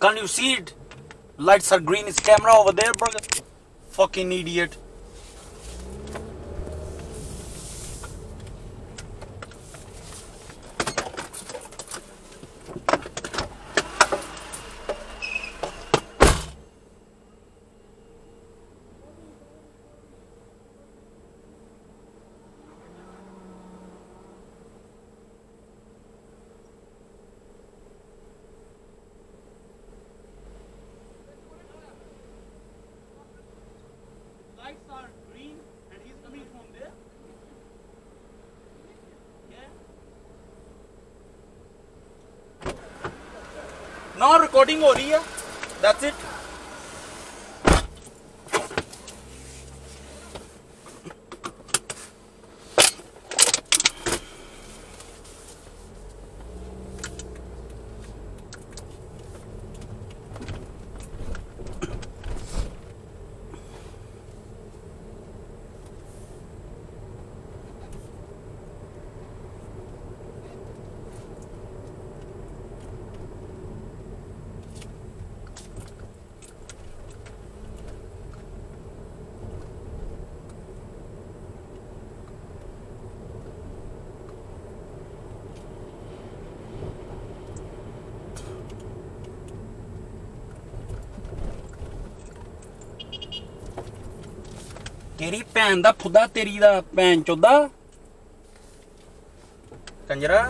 Can't you see it? Lights are green. Is camera over there, brother? Fucking idiot. Lights are green and he's coming from there. Yeah. Now recording हो रही है. That's it. ਤੇਰੀ ਭੈਣ ਦਾ ਫੁੱਦਾ ਤੇਰੀ ਦਾ ਭੈਣ ਚੋਦਾ। ਕੰਜਰਾ।